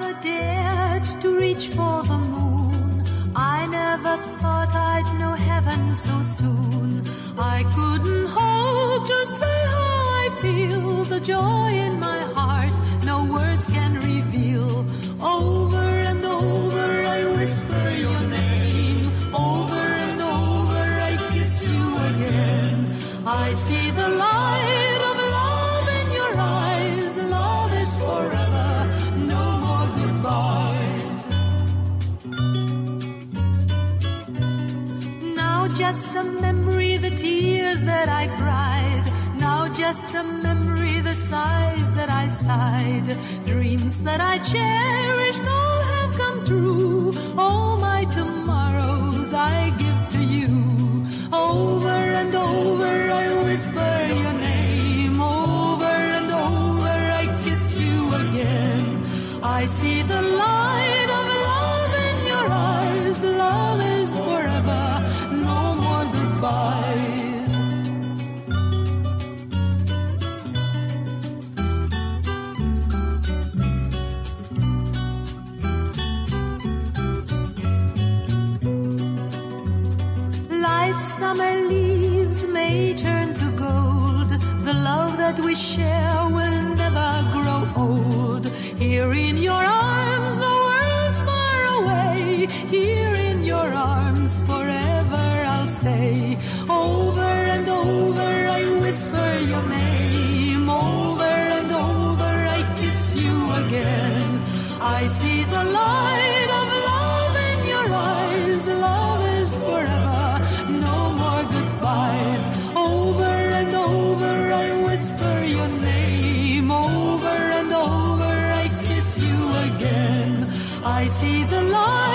never dared to reach for the moon. I never thought I'd know heaven so soon. I couldn't hope to say how I feel. The joy in my heart, no words can reveal. Over and over, I whisper your name. Over and over, I kiss you again. I see the light just a memory, the tears that I cried. Now just a memory, the sighs that I sighed. Dreams that I cherished all have come true. All my tomorrows I give to you. Over and over I whisper your name. Over and over I kiss you again. I see the light of love in your eyes. Love is forever, summer leaves may turn to gold. The love that we share will never grow old. Here in your arms, the world's far away. Here in your arms, forever I'll stay. Over and over, I whisper your name. Over and over, I kiss you again. I see the light of love in your eyes. Love is forever, I see the light